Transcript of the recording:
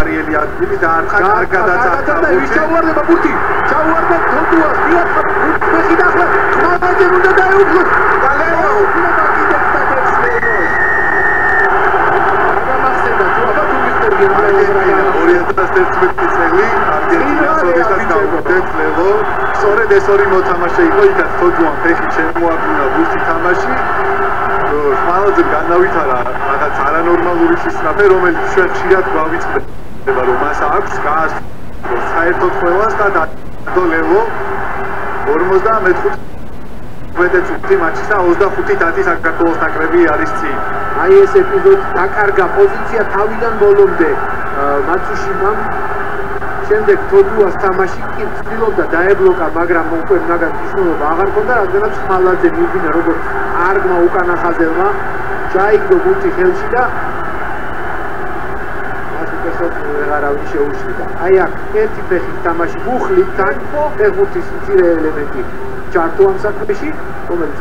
არიელი ადგილი და არხა კარგადაც და ვის ჩაუვარდება ბურთი ჩაუვარდა თოდუას დიახ ფეხი დახლა ხმალაძე უნდა დაეუფლოს და ლეო უნდა კიდეც დაგებს ლეო გამახსენდა თუ აბა თუ მიხდები 2011 წელი არგენტინას როდესაც დაუბრუნდებს ლეო სწორედ ეს ორი მოთამაშე იყო იქაც თოდუან ფეხი შემოაბრუნა ბურთი თამაში განავითარა რაღაც არანორმალური სისწრაფე რომელიც ჩვენ ხშირად გვავიწყდება რომ მას აქვს გას საერთოდ ყველას და დოლევო 55 ვედე წუთი მაჩისა 25-10 საქართველოს ნაკრები არის წინ. აი ეს ეპიზოდი დაკარგა პოზიცია თავიდან ბოლომდე მაცუშიმამ შემდეგ თოდუას თამაში კი ცდილობდა დაებლოკა, მაგრამ უკვე მაგას მნიშვნელობა აღარ ჰქონდა, რადგანაც ხმალაძე მივინა როგორც არგმა უკანა ხაზელმა ჩაიგდო გუთი ხელში და საერთოდ ვეღარავინ შეუშლიდა. აი აქ ერთი ფეხით თამაში ბუხლითან ფეხბურთის მცირე ელემენტი ჩართო ამ საქმეში, რომელიც